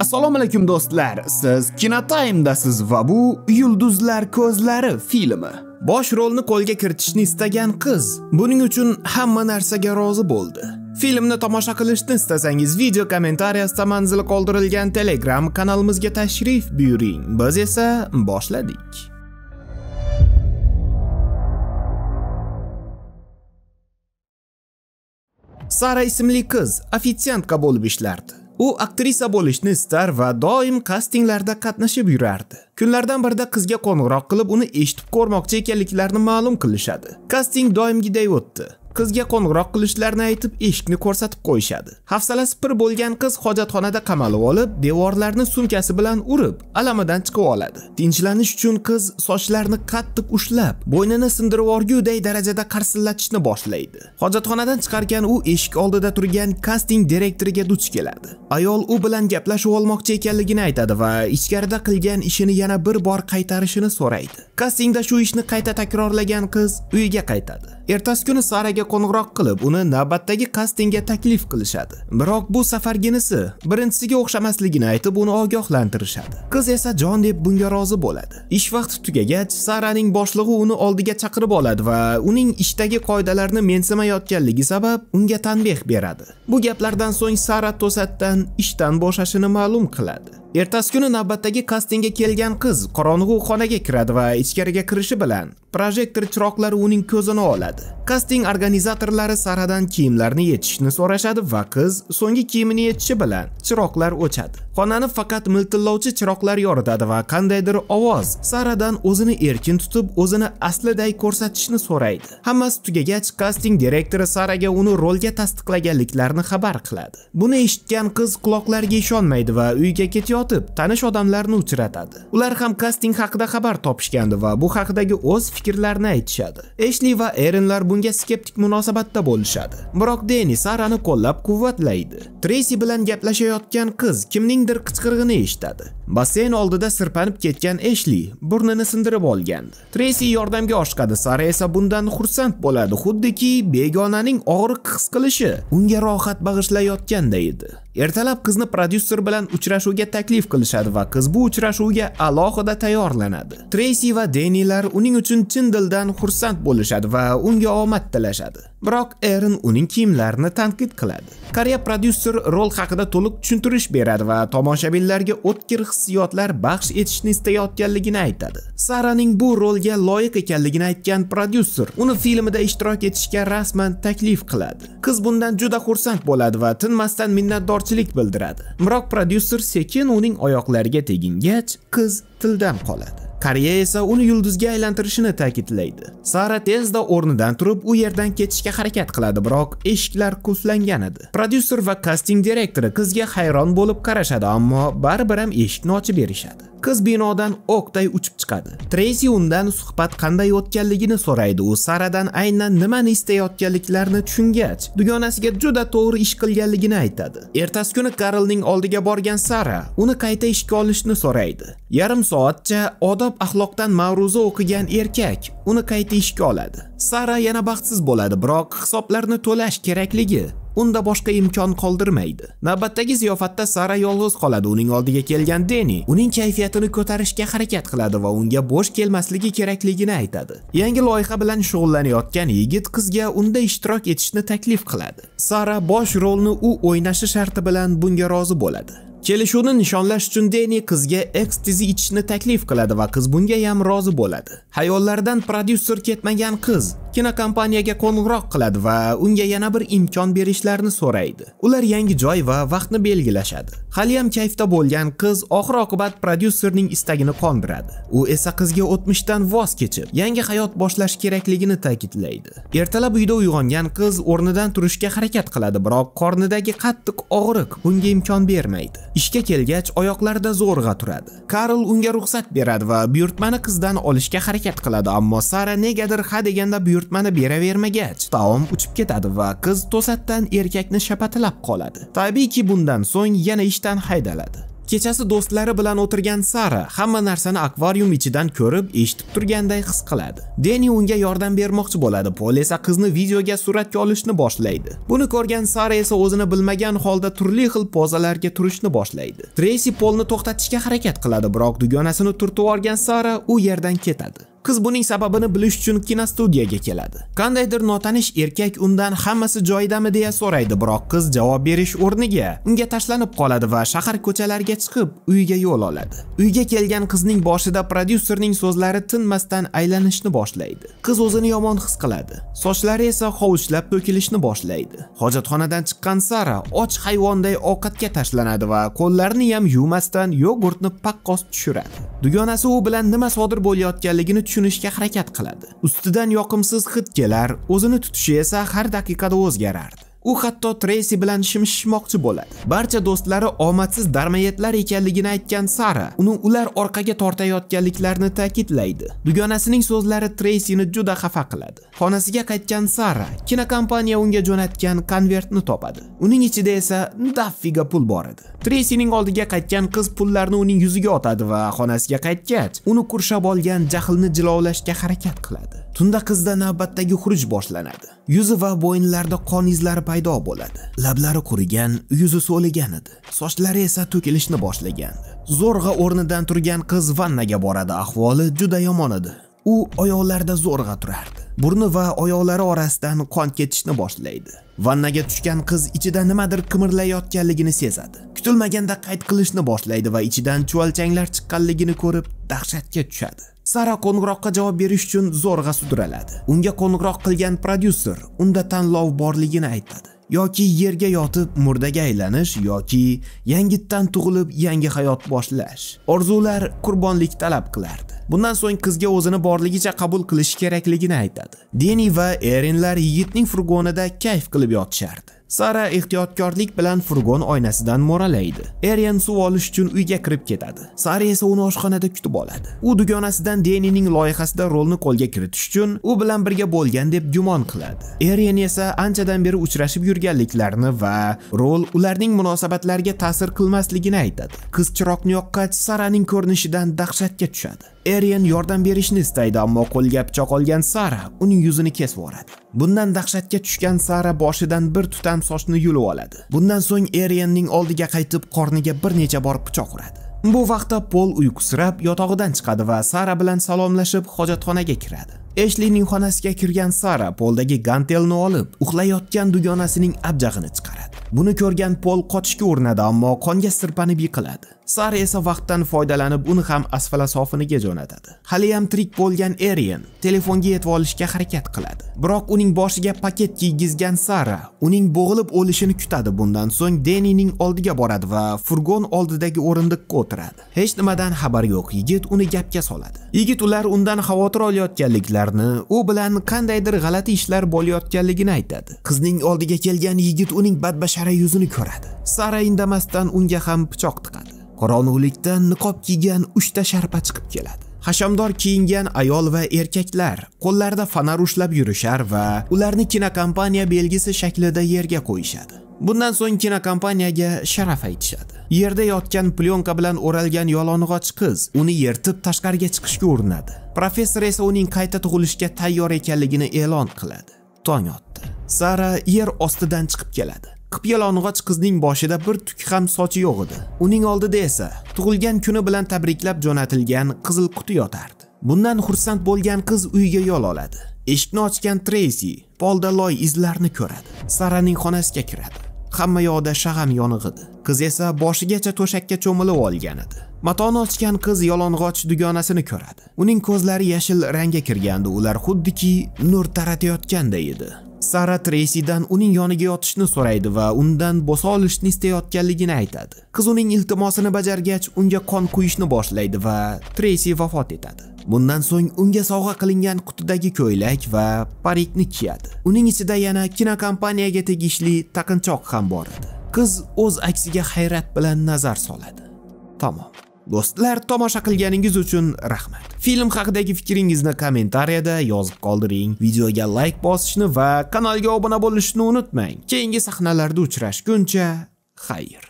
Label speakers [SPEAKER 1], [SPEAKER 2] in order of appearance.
[SPEAKER 1] Assalomu alaykum do'stlar. Siz Kinotime'dasiz va bu Yulduzlar ko'zlari filmi. Bosh rolni qo'lga kiritishni istagan qiz buning uchun hamma narsaga rozi bo'ldi. Filmni tomosha qilishni istasangiz video kommentariyasida manzili qoldirilgan Telegram kanalimizga tashrif buyuring. Biz esa boshladik. Sara ismli qiz ofitsiantka bo'lib ishlardi. U aktrisa bo'lishni istar va doim kastinglarda qatnashib yurardi. Kunlardan birida qizga qo'ng'iroq qilib, uni eshitib ko'rmoqchi ekanliklarini ma'lum qilishadi. Kasting doimgiday o'tdi. Qizga qo'ng'iroq qilishlarini aytib eshikni ko'rsatib qo'yishadi. Hafsalasi pir bo'lgan qiz hojatxonada qamalib olib devorlarni sumkasi bilan urib alamidan chiqib oladi. Tinchlanish uchun qiz sochlarini qattiq ushlab bo'ynini sindirib yuborguday darajada qarsillatishni boshlaydi. Hojatxonadan chiqarkan u eshik oldida turgan kasting direktoriga duch keladi. Ayol u bilan gaplashib olmoqchi ekanligini aytadi va ichkarida qilgan ishini yana bir bor qaytarishini so'raydi. Kastingda shu ishni qayta takrorlagan qiz uyiga qaytadi. Ertasi kuni saraga qo'ng'iroq qilib uni navbatdagi kastingga taklif qilishadi. Biroq bu safarginisi birinchisiga o'xshamasligini aytib uni ogohlantirishadi. Qiz esa jon deb bunga rozi bo'ladi. Ish vaqti tugagach saraning boshlig'i uni oldiga chaqirib oladi va uning ishdagi qoidalarni mensimayotganligi sabab unga tanbeh beradi. Bu gaplardan so'ng sara to'satdan ishdan bo'shashini ma'lum qiladi. Ertasi kuni navbatdagi kastingga kelgan qiz qorong'u xonaga kiradi va ichkariga kirishi bilan projektor chiroqlari uning ko'zini oladi. Kasting organizatorlari saradan kiyimlarni yechishni so'rashadi va qiz so'nggi kiyimini yechishi bilan chiroqlar o'chadi. Xonani faqat miltillovchi chiroqlar yoritadi va qandaydir ovoz saradan o'zini erkin tutib o'zini asliday ko'rsatishni so'raydi. Hammasi tugagach kasting direktori saraga uni rolga tasdiqlaganliklarini xabar qiladi. Buni eshitgan qiz quloqlariga ishonmaydi va uyiga ketayotib tanish odamlarni uchratadi. Ular ham kasting haqida xabar topishgandi va bu haqidagi o'z fikrlarini aytishadi. Eshli va erinlar bunga skeptik munosabatda bo'lishadi. Biroq deni sarani qo'llab-quvvatlaydi. Treysi bilan gaplashayotgan qiz kimningdir qichqirig'ini eshitadi. Basseyn oldida sirpanib ketgan eshli burnini sindirib olgandi. Treysi yordamga oshiqadi. Sara esa bundan xursand bo'ladi. Xuddiki begonaning og'riq his qilishi unga rohat bag'ishlayotganday edi. Ertalab qizni prodyuser bilan uchrashuvga taklif qilishadi va qiz bu uchrashuvga alohida tayyorlanadi. Treysi va denilar uning uchun chin dildan xursand bo'lishadi va unga omad tilashadi. Biroq erin uning kiyimlarini tanqid qiladi. Koreya prodyuser rol haqida to'liq tushuntirish beradi va tomoshabinlarga o'tkir hissiyotlar baxsh etishni istayotganligini aytadi. Saraning bu rolga loyiq ekanligini aytgan prodyuser uni filmida ishtirok etishga rasman taklif qiladi. Qiz bundan juda xursand bo'ladi va tinmasdan minnatdorchilik bildiradi. Biroq prodyuser sekin uning oyoqlariga tegingach qiz tildan qoladi. Koreya esa uni yulduzga aylantirishini ta'kidlaydi. Sara tezda o'rnidan turib u yerdan ketishga harakat qiladi, biroq eshiklar qulflangan edi. Prodyuser va kasting direktori qizga hayron bo'lib qarashadi, ammo baribir ham eshikni ochib berishadi. Qiz binodan o'qday uchib chiqadi. Treysi undan suhbat qanday o'tganligini so'raydi. U Saradan aynan nimani istayotganliklarini tushungach, dugonasiga juda to'g'ri ish qilganligini aytadi. Ertasi kuni Karlning oldiga borgan Sara uni qayta ishga olishni so'raydi. Yarim soatcha odob axloqdan ma'ruza o'qigan erkak uni qayta ishga oladi. Sara yana baxtsiz bo'ladi, biroq hisoblarni to'lash kerakligi unda boshqa imkon qoldirmaydi. Navbatdagi ziyofatda Sara yolg'iz qoladi. Uning oldiga kelgan Deni uning kayfiyatini ko'tarishga harakat qiladi va unga bo'sh kelmasligi kerakligini aytadi. Yangi loyiha bilan shug'ullanayotgan yigit qizga unda ishtirok etishni taklif qiladi. Sara bosh rolni u o'ynashi sharti bilan bunga rozi bo'ladi. Kelishuvni nishonlash uchun Deni qizga ekstizi ichishni taklif qiladi va qiz bunga ham rozi bo'ladi. Hayollardan prodyuser ketmagan qiz kinokompaniyaga qo'ng'iroq qiladi va unga yana bir imkon berishlarini so'raydi. Ular yangi joy va vaqtni belgilashadi. Hali ham kayfda bo'lgan qiz oxir-oqibat prodyuserning istagini qondiradi. U esa qizga o'tmishdan voz kechib, yangi hayot boshlash kerakligini ta'kidlaydi. Ertalab uyda uyg'ongan qiz o'rnidan turishga harakat qiladi, biroq qornidagi qattiq og'riq bunga imkon bermaydi. Ishga kelgach oyoqlarida zo'rg'a turadi. Karl unga ruxsat beradi va buyurtmani qizdan olishga harakat qiladi, ammo Sara negadir ha deganda buyurtmani beravermagach, taom uchib ketadi va qiz to'satdan erkakni shapatilab qoladi. Tabiiyki bundan so'ng yana ishdan haydaladi. Kechasi do'stlari bilan o'tirgan sara hamma narsani akvarium ichidan ko'rib eshitib turganday his qiladi. Deni unga yordam bermoqchi bo'ladi. Pol esa qizni videoga suratga olishni boshlaydi. Buni ko'rgan sara esa o'zini bilmagan holda turli xil pozalarga turishni boshlaydi. Tracy polni to'xtatishga harakat qiladi biroq dugonasini turtib yuborgan sara u yerdan ketadi. Qiz buning sababini bilish uchun kinostudiyaga keladi. Qandaydir notanish erkak undan hammasi joyidami? deya so'raydi biroq qiz javob berish o'rniga unga tashlanib qoladi va shahar ko'chalariga chiqib uyiga yo'l oladi. Uyga kelgan qizning boshida prodyuserning so'zlari tinmasdan aylanishni boshlaydi. Qiz o'zini yomon his qiladi. Sochlari esa hovuchlab to'kilishni boshlaydi. Hojatxonadan chiqqan sara och hayvonday ovqatga tashlanadi va qo'llarini ham yuvmasdan yogurtni paqqos tushiradi. Dugonasi u bilan nima sodir bo'layotganligini tushunishga harakat qiladi. Ustidan yoqimsiz hid kelar o'zini tutishi esa har daqiqada o'zgarardi. U hatto treysi bilan shimishishmoqchi bo'ladi. Barcha do'stlari omadsiz darmayetlar ekanligini aytgan sara uni ular orqaga tortayotganliklarini ta'kidlaydi. Dugonasining so'zlari treysini juda xafa qiladi. Xonasiga qaytgan sara kinokompaniya unga jo'natgan konvertni topadi. Uning ichida esa daffiga pul bor edi. Treysining oldiga qaytgan qiz pullarni uning yuziga otadi va xonasiga qaytgach uni qurshab olgan jahlni jilovlashga harakat qiladi. Tunda qizda navbatdagi xuruj boshlanadi. Yuzi va bo'yinlarida qon izlari paydo bo'ladi. Lablari qurigan yuzi so'ligan edi. Sochlari esa to'kilishni boshlagandi zo'rg'a o'rnidan turgan qiz vannaga boradi ahvoli juda yomon edi. U oyoqlarida zo'rg'a turardi. Burni va oyoqlari orasidan qon ketishni boshlaydi. Vannaga tushgan qiz ichida nimadir qimirlayotganligini sezadi. Kutilmaganda qayd qilishni boshlaydi va ichidan chuvalchanglar chiqqanligini ko'rib dahshatga tushadi. Sara qo'ng'iroqqa javob berish uchun zo'rg'a sudraladi. Unga qo'ng'iroq qilgan prodyuser unda tanlov borligini aytadi. Yoki yerga yotib murdaga aylanish yoki yangitdan tug'ilib yangi hayot boshlash. Orzular qurbonlik talab qilardi. Bundan so'ng qizga o'zini borligicha qabul qilish kerakligini aytadi. Deni va erinlar yigitning furgonida kayf qilib yotishardi sara ehtiyotkorlik bilan furgon oynasidan mo'ralaydi. Erian suv olish uchun uyga kirib ketadi. Sara esa uni oshxonada kutib oladi. U dugonasidan denining loyihasida rolni qo'lga kiritish uchun u bilan birga bo'lgan deb gumon qiladi. Erian esa anchadan beri uchrashib yurganliklarini va rol ularning munosabatlariga ta'sir qilmasligini aytadi. Qiz chiroqni yoqqach saraning ko'rinishidan dahshatga tushadi. Erian yordam berishni istaydi, ammo qo'lga pichoq olgan Sara uning yuzini kesib yuboradi. Bundan dahshatga tushgan Sara boshidan bir tutam sochni yulib oladi. Bundan so'ng Erianning oldiga qaytib qorniga bir necha bor pichoq uradi. Bu vaqtda Pol uyqusirab yotog'idan chiqadi va Sara bilan salomlashib hojatxonaga kiradi. Eshlining xonasiga kirgan Sara Poldagi gantelni olib, uxlayotgan dugonasining abjag'ini chiqaradi. Buni ko'rgan Pol qochishga urinadi, ammo qonga sirpanib yiqiladi. Sara esa vaqtdan foydalanib uni ham asfala sofiniga jo'natadi. Hali ham tirik bo'lgan Erien telefonga yetib olishga harakat qiladi. Biroq uning boshiga paket kiygizgan Sara uning bo'g'ilib o'lishini kutadi. Bundan so'ng Denining oldiga boradi va furgon oldidagi o'rindiqqa o'tiradi. Hech nimadan xabar yo'q yigit uni gapga soladi. Yigit ular undan xavotir olayotganliklar olayotganliklarini, u bilan qandaydir g'alati ishlar bo'layotganligini aytadi. Qizning oldiga kelgan yigit uning badbashara yuzini ko'radi. Sara indamasdan unga ham pichoq tiqadi. qorong'ulikdan niqob kiygan uchta sharpa chiqib keladi hashamdor kiyingan ayol va erkaklar qo'llarida fonar ushlab yurishar va ularni kinokompaniya belgisi shaklida yerga qo'yishadi bundan so'ng kinokompaniyaga sharaf aytishadi yerda yotgan plyonka bilan o'ralgan yalang'och qiz uni yirtib tashqariga chiqishga urinadi professor esa uning qayta tug'ilishga tayyor ekanligini e'lon qiladi tong otdi sara yer ostidan chiqib keladi qipyalong'och qizning boshida bir tuk ham sochi yo'q edi. Uning oldida esa tug'ilgan kuni bilan tabriklab jo'natilgan qizil quti yotardi. Bundan xursand bo'lgan qiz uyga yo'l oladi. Eshikni ochgan Treysi polda loy izlarini ko'radi. Saraning xonasiga kiradi. Hamma yoqda shag'am yonig'idi. Qiz esa boshigacha to'shakka cho'milib olgan edi. Matoni ochgan qiz yalang'och dugonasini ko'radi. Uning ko'zlari yashil rangga kirgandi. Ular xuddiki nur taratayotganday edi. Sara Treysidan uning yoniga yotishni so'raydi va undan bo'sa olishni istayotganligini aytadi. Qiz uning iltimosini bajargach, unga qon quyishni boshlaydi va Treysi vafot etadi. Bundan so'ng unga sovg'a qilingan qutidagi ko'ylak va parikni kiyadi. Uning ichida yana kinokompaniyaga tegishli taqinchoq ham bor edi. Qiz o'z aksiga hayrat bilan nazar soladi. Tamom. Do'stlar, tomosha qilganingiz uchun rahmat. Film haqidagi fikringizni kommentariyada yozib qoldiring. Videoga like bosishni va kanalga obuna bo'lishni unutmang. Keyingi sahnalarda uchrashguncha, xayr.